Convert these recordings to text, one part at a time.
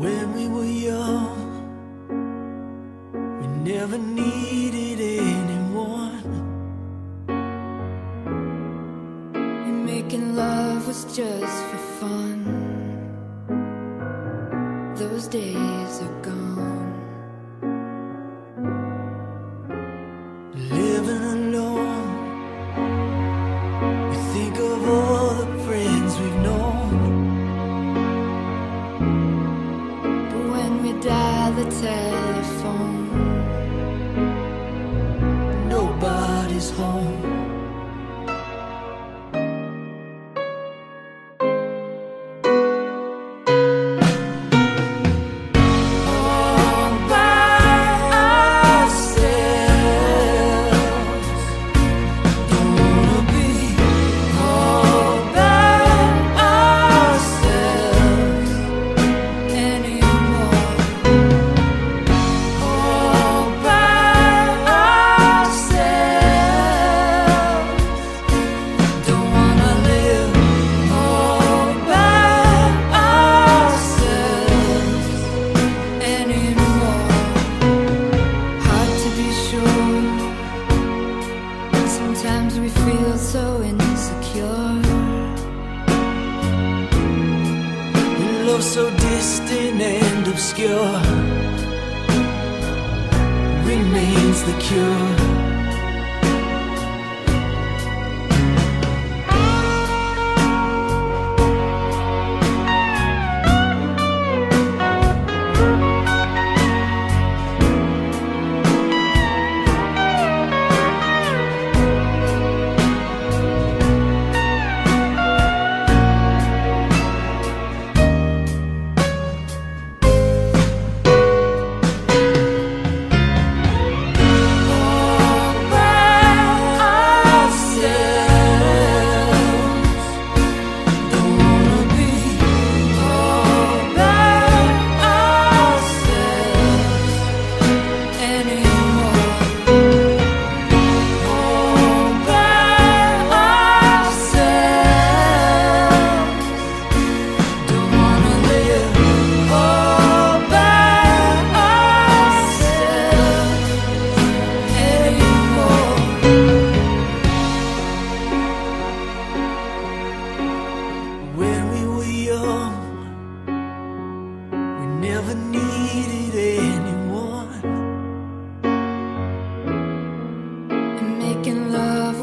When we were young, we never needed anyone. And making love was just for fun. Those days are gone. telephone so distant and obscure remains the cure.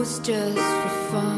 just for fun.